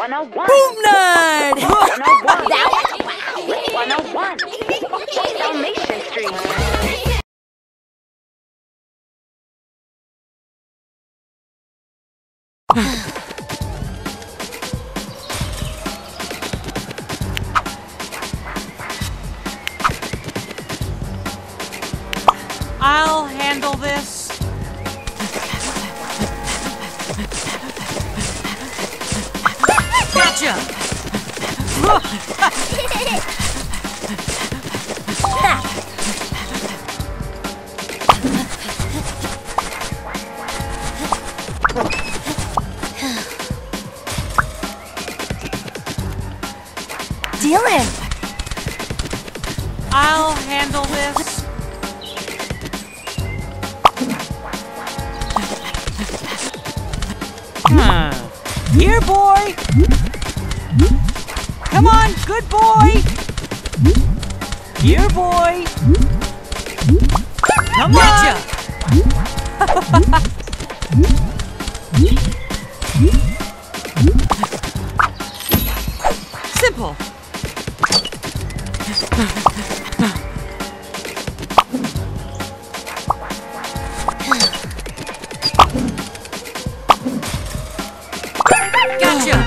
101. Boom nerd! 101. 101. Dalmatian Street. I'll handle this. Gotcha! Dylan! I'll handle this. Here, boy! Come on, good boy! Here, boy! Come on! Simple.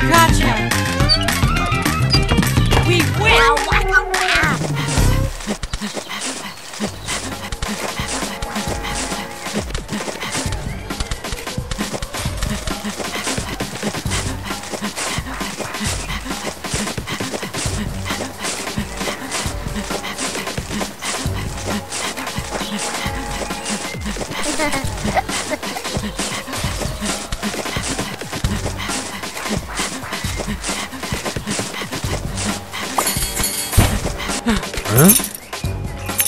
Gotcha!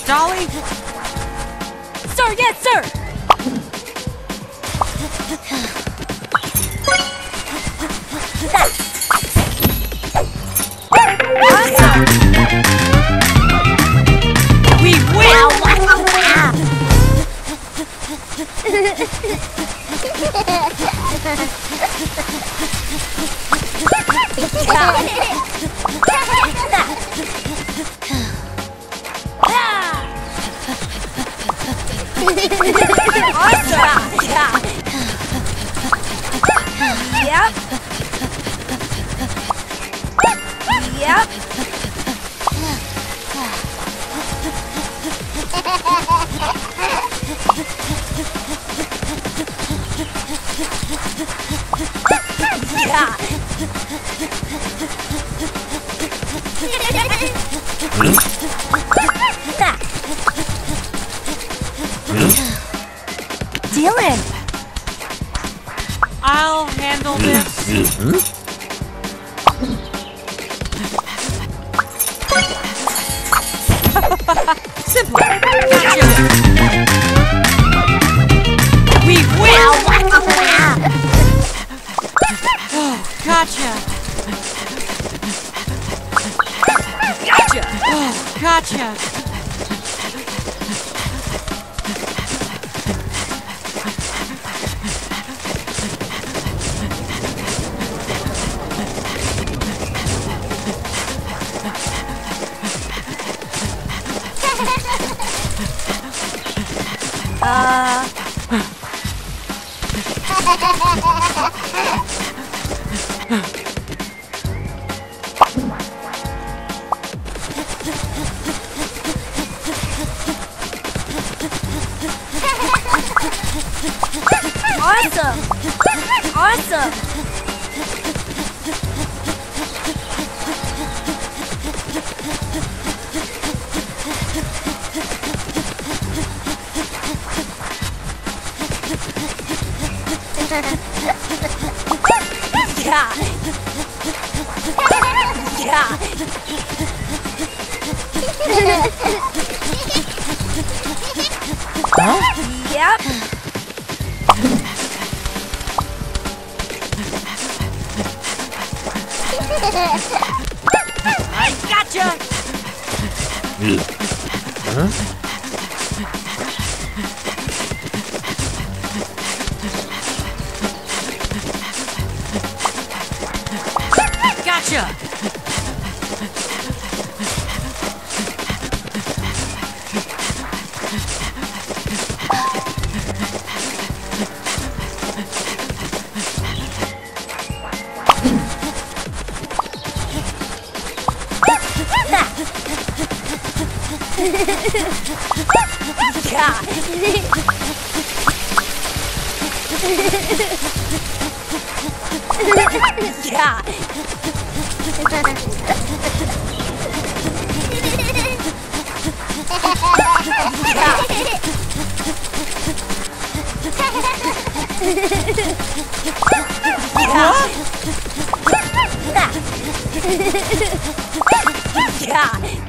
Dolly? Sir, yes, sir! Yeah. Yeah. Hmm? Dylan! I'll handle this. Simple. Gotcha. We win! Oh, gotcha. Gotcha. Oh, gotcha. Uh. Awesome! Awesome! Yep! I gotcha. Gotcha! Yeah. Yeah.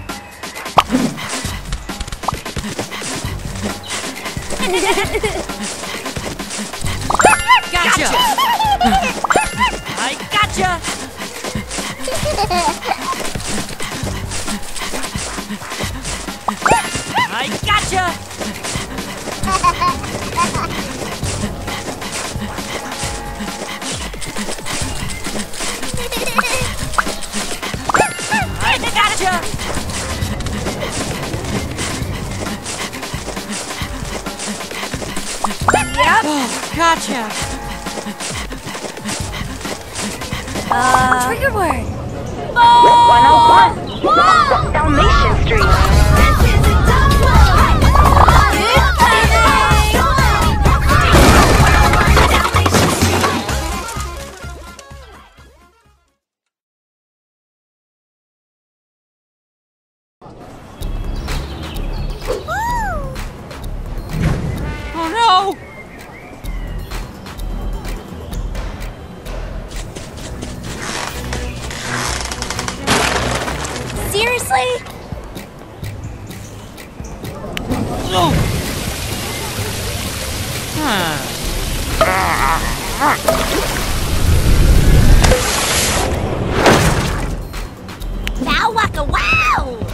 Gotcha! I gotcha! I gotcha! I gotcha! Yep. Gotcha! Trigger word. 101 Dalmatian Street. Oh! Huh. Wow, waka, wow!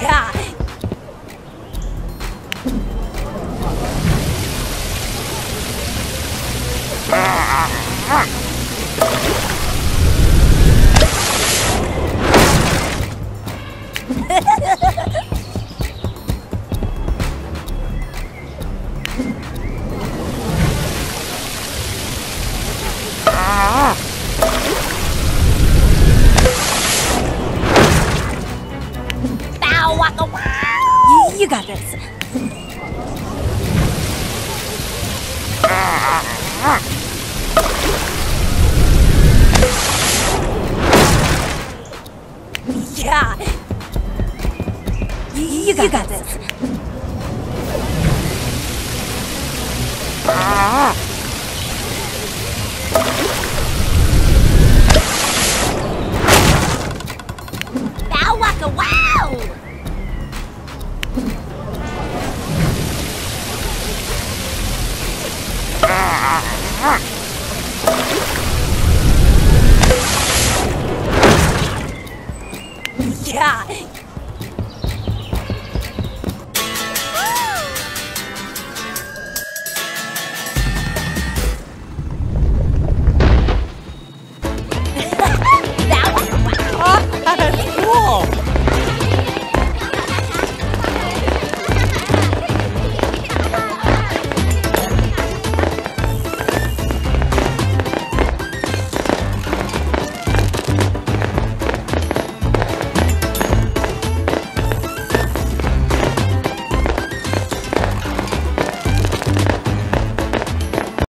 Yeah. You, got this. Yeah. You, you got, you got this. Bow